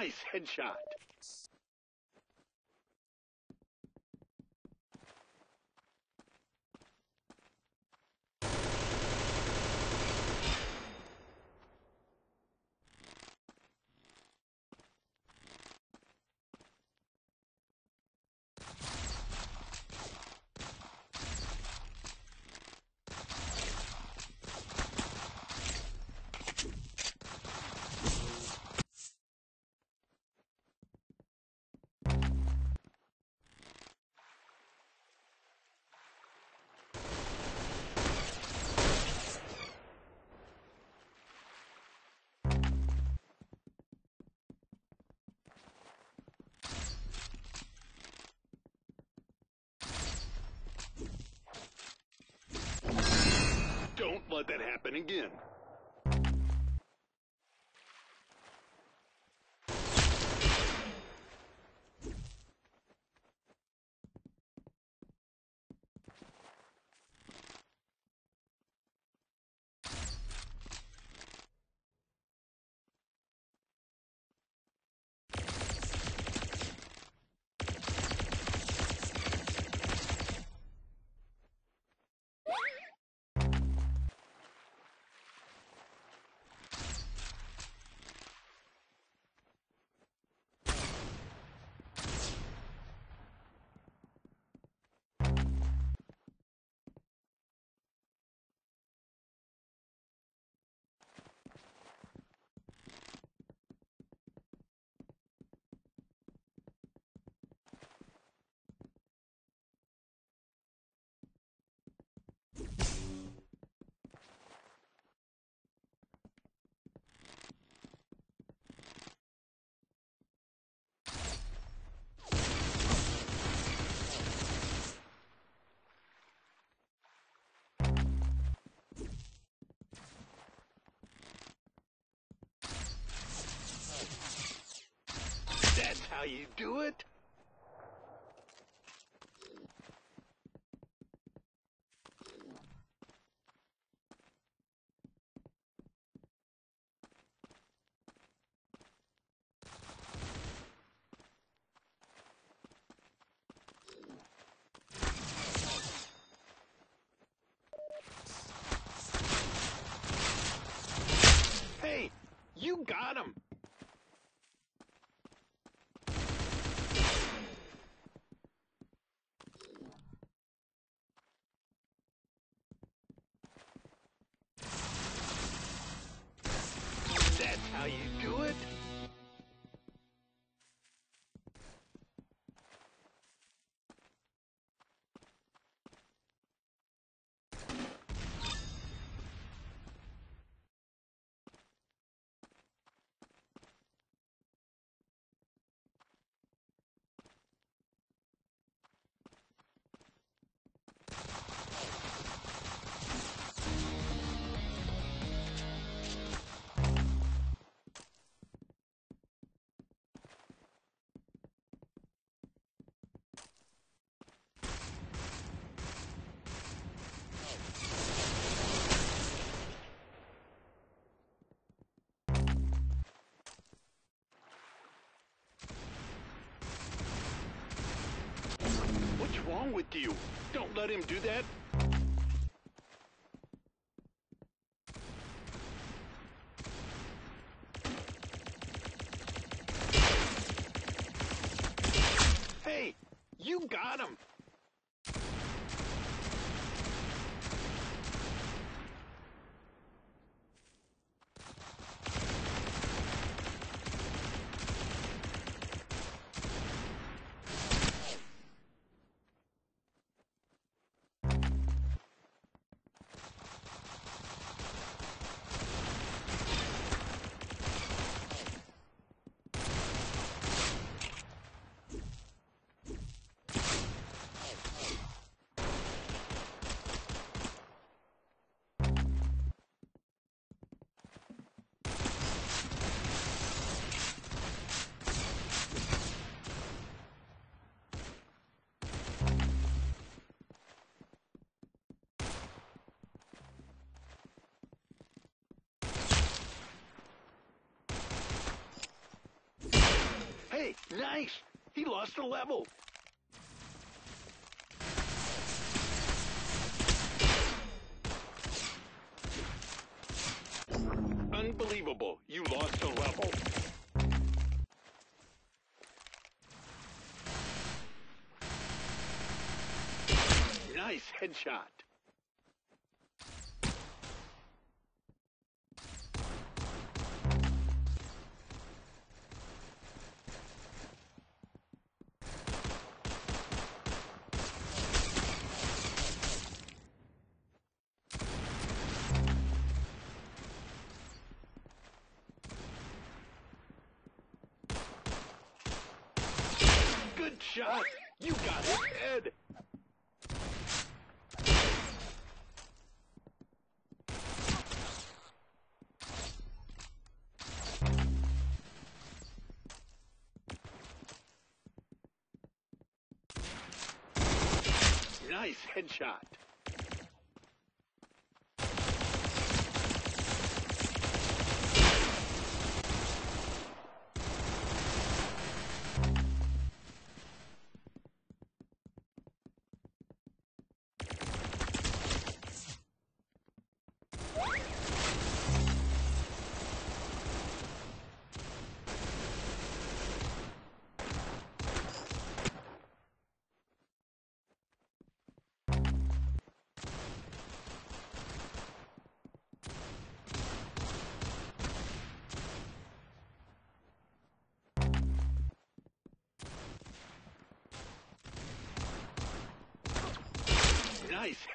Nice headshot. Don't let that happen again. How you do it? Wrong with you? Don't let him do that. Hey, you got him. Nice! He lost a level. Unbelievable. You lost a level. Nice headshot. Shot. You got his head. Nice headshot.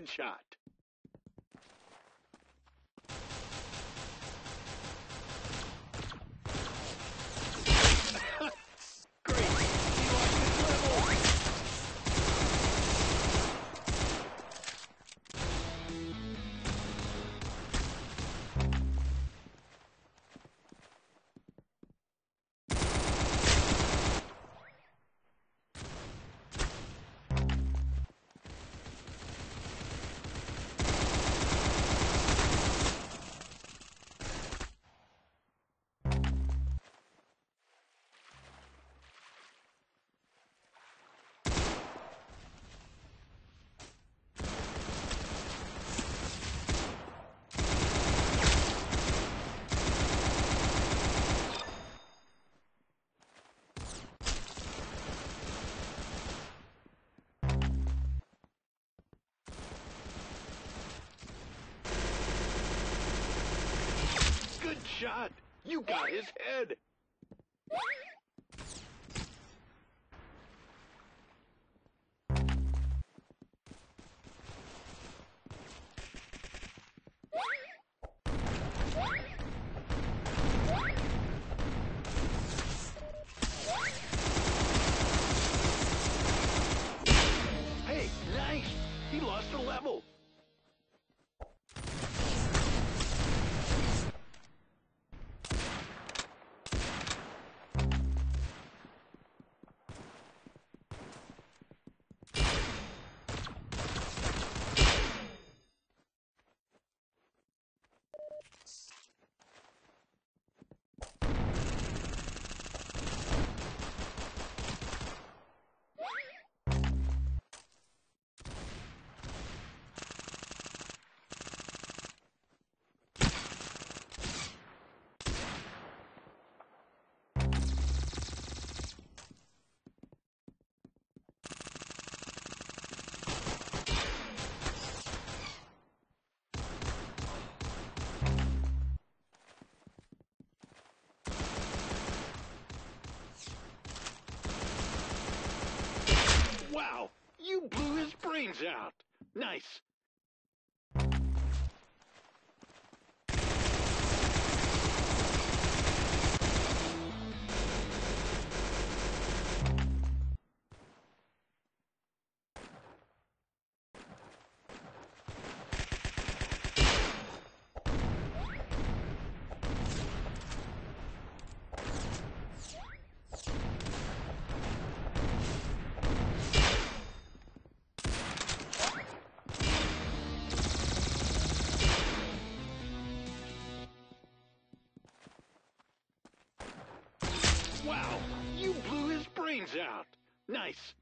Nice shot. You got his head. Brains out. Nice. Nice.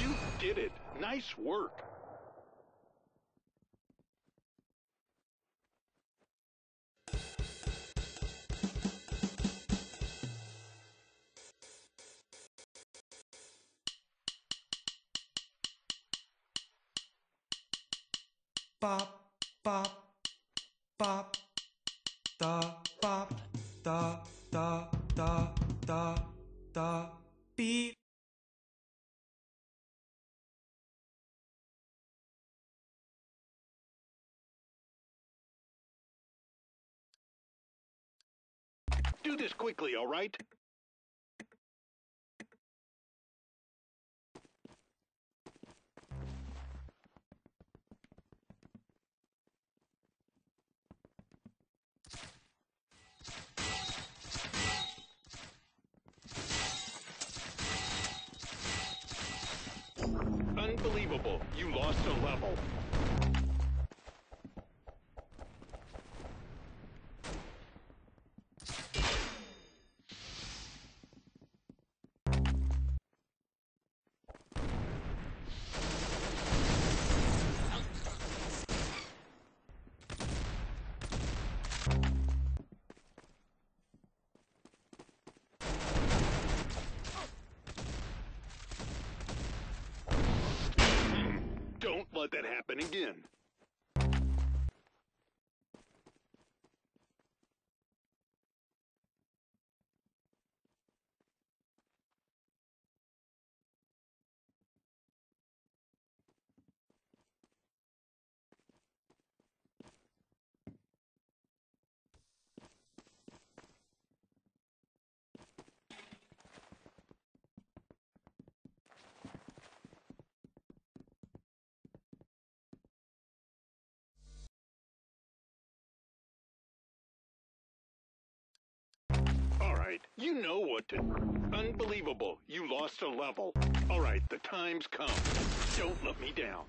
You did it. Nice work. bop, bop, bop, da, bop, da, da, da, da, da, beep. Do this quickly, all right? You lost a level. That happen again. All right, you know what to... Unbelievable. You lost a level. All right, the time's come. Don't let me down.